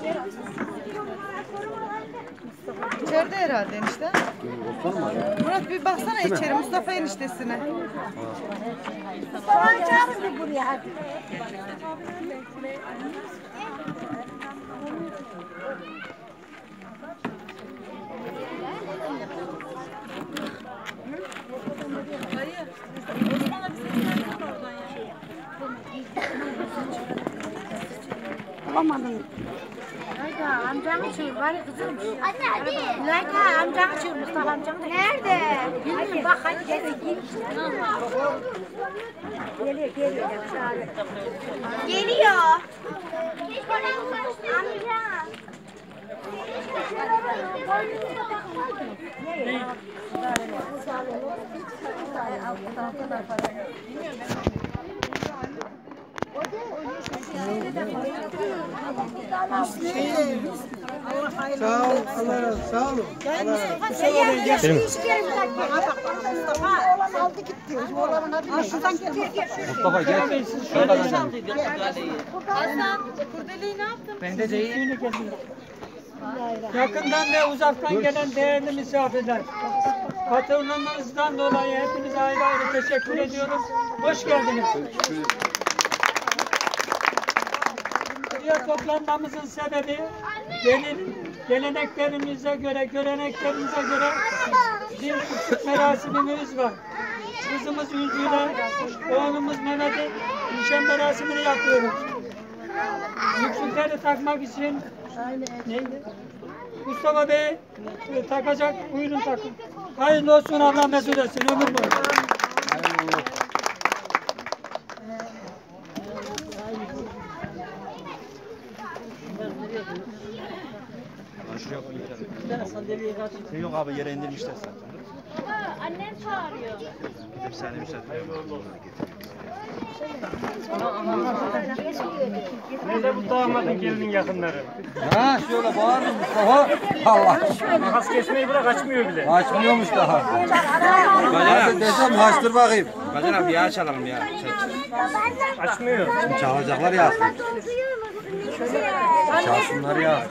İçeride herhalde enişte. Murat bir baksana içeri Mustafa eniştesine. Layka amcanı çığır bari kızım. Anne hadi. Layka amcanı çığır Mustafa amcanı da. Nerede? Bilmiyorum bak hadi gel. Geliyor geliyor. Geliyor. Amca. Sağ ol, Allah razı. Sağ olun. Mustafa gel. Şurada Ben de değil. Yakından ve uzaktan gelen değerli misafirler. Katılımınızdan dolayı hepinize ayrı ayrı teşekkür ediyoruz. Hoş geldiniz. Buraya toplanmamızın sebebi gelin, geleneklerimize göre, göreneklerimize göre bir küçük merasimimiz var. Kızımız Ülcü'yle oğlumuz Mehmet'in nişan merasimini yapıyoruz. Yüksükleri takmak için neydi? Mustafa Bey e, takacak. Buyurun takın. Hayırlı olsun Allah mesut etsin ömür boyu. Şey yok abi yere indirmişler zaten. Annem çağırıyor. Bir saniye müsaade. Nerede bu damadın gelinin yakınları? Ha şöyle bağırın Mustafa. Allah. Makas kesmeyi bırak açmıyor bile. Açmıyormuş daha. Hadi desem açtır bakayım. Kadir abi ya açalım ya. Açmıyor. Şimdi çalacaklar ya. Çalsınlar ya.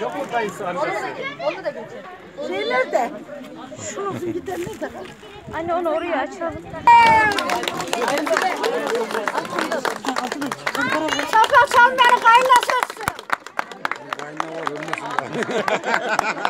Yok mu dayısı amcası? Anne onu oraya açalım. Şapka çalmayanı kaynası ötsün. Kaynağı var ölmesin.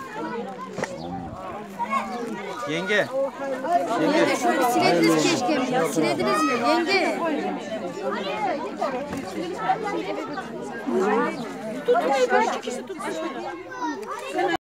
Yenge. Şöyle silediniz keşke ya. Silediniz mi yenge? Tutmayı belki kişi tutsun.